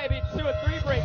maybe two or three breaks.